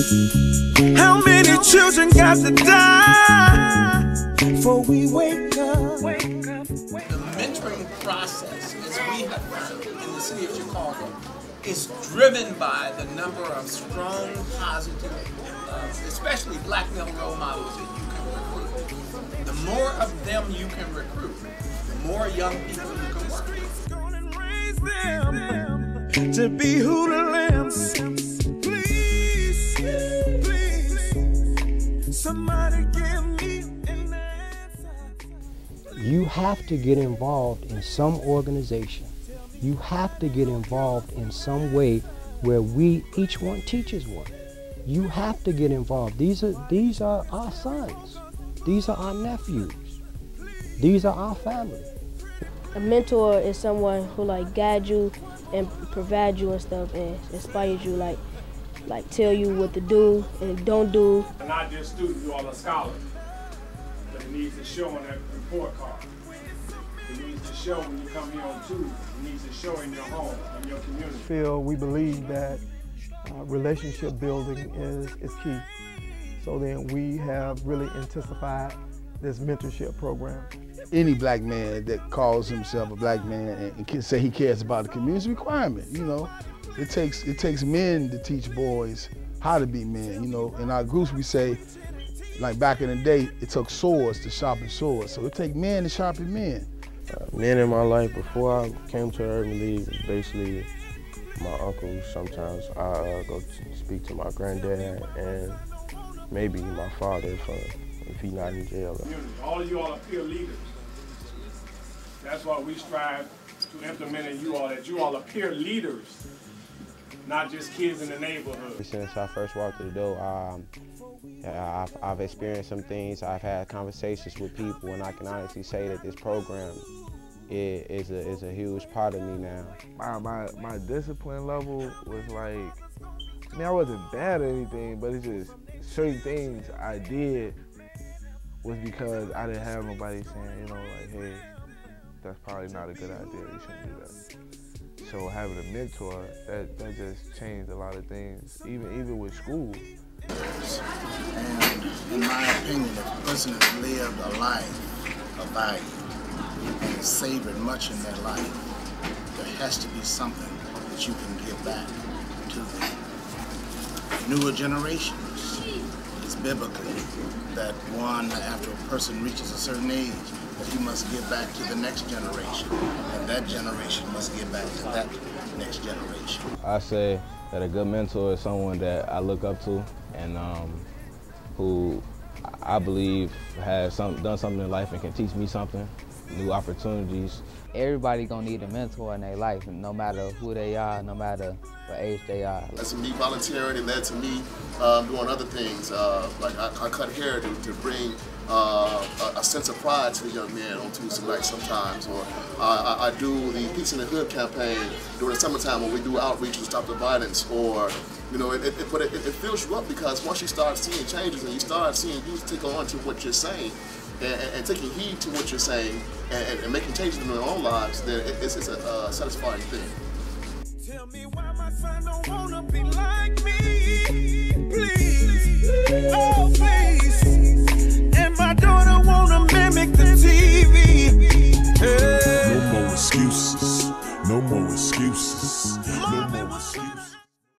How many children got to die before we wake up? The mentoring process, as we have found in the city of Chicago, is driven by the number of strong, positive, uh, especially black male role models that you can recruit. The more of them you can recruit, the more young people you can work with. To be who. You have to get involved in some organization. You have to get involved in some way where we each one teaches one. You have to get involved. These are these are our sons. These are our nephews. These are our family. A mentor is someone who like guide you and provide you and stuff and inspires you like like tell you what to do and don't do. Not just students, you all a scholar. But it needs to show on that report card. It needs to show when you come here on Tuesday. It needs to show in your home, in your community. feel we believe that uh, relationship building is, is key. So then we have really intensified this mentorship program. any black man that calls himself a black man and, and can say he cares about the community is a requirement. You know, it takes it takes men to teach boys how to be men. You know, in our groups we say, like back in the day, it took swords to sharpen swords. So it takes men to sharpen men. Uh, men in my life before I came to Urban League was basically my uncle. Sometimes I uh, go to speak to my granddad and maybe my father if, uh, if he's not in jail. All of you all are peer leaders. That's why we strive to implement in you all that you all are peer leaders, not just kids in the neighborhood. Since I first walked through the door, um, I've, I've experienced some things. I've had conversations with people, and I can honestly say that this program is, is, a, is a huge part of me now. my, my, my discipline level was like, I mean, I wasn't bad at anything, but it's just certain things I did was because I didn't have nobody saying, you know, like, hey, that's probably not a good idea. You shouldn't do that. So having a mentor, that, that just changed a lot of things, even even with school. And in my opinion, if a person has lived a life of value and savored much in their life, there has to be something that you can give back to the newer generations. It's biblically that one, after a person reaches a certain age, that he must give back to the next generation, and that generation must give back to that next generation. I say that a good mentor is someone that I look up to and um, who I believe has some, done something in life and can teach me something, new opportunities. Everybody gonna need a mentor in their life, no matter who they are, no matter what age they are. led to me volunteering. It led to me um, doing other things. Uh, like I, I cut hair to, to bring uh, a, a sense of pride to the young men on Tuesday night sometimes. Or I, I do the Peace in the Hood campaign during the summertime when we do outreach to stop the violence. Or you know, it, it, but it, it fills you up because once you start seeing changes and you start seeing youth take on to what you're saying, and, and, taking heed to what you're saying and, and, making changes in their own lives, then it, it's, it's a satisfying thing.